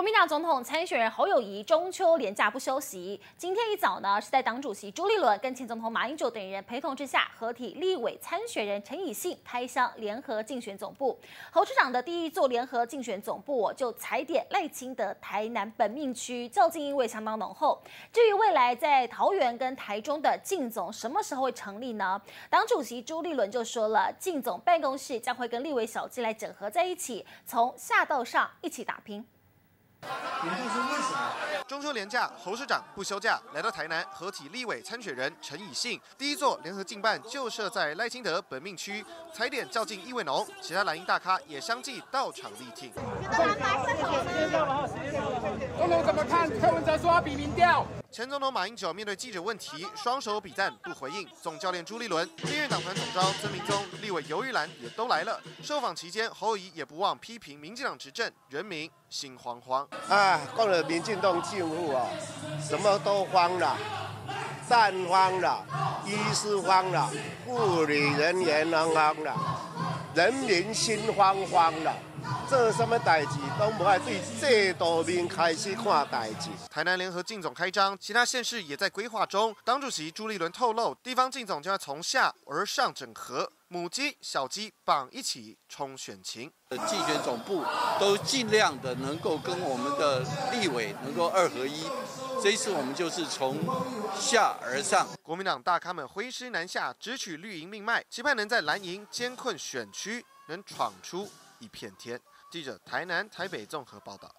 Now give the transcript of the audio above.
国民党总统参选人侯友谊中秋连假不休息，今天一早呢，是在党主席朱立伦跟前总统马英九等人陪同之下，合体立委参选人陈以信开箱联合竞选总部。侯市长的第一座联合竞选总部就踩点赖清德台南本命区，较劲意味相当浓厚。至于未来在桃园跟台中的竞总什么时候会成立呢？党主席朱立伦就说了，竞总办公室将会跟立委小鸡来整合在一起，从下到上一起打拼。中秋连假，侯市长不休假，来到台南合体立委参选人陈以信，第一座联合竞办就设在赖清德本命区，踩点较劲意味浓，其他蓝营大咖也相继到场力挺。我们怎么看柯文哲说要比民调？前总统马英九面对记者问题，双手比赞不回应。总教练朱立伦、立院党团总召曾明宗、立委游玉兰也都来了。受访期间，侯友也不忘批评民进党执政，人民心惶惶。啊，讲了民进党进入啊，什么都慌了，蛋慌了，医师慌了，护理人员慌了，人民心慌慌了。做什么代志都不爱对制度面开始看代志。台南联合竞总开张，其他县市也在规划中。党主席朱立伦透露，地方竞总将要从下而上整合，母鸡、小鸡绑一起冲选情。竞选总部都尽量的能够跟我们的立委能够二合一。这一次我们就是从下而上。国民党大咖们挥师南下，直取绿营命脉，期盼能在蓝营艰困选区能闯出。一片天。记者台南、台北综合报道。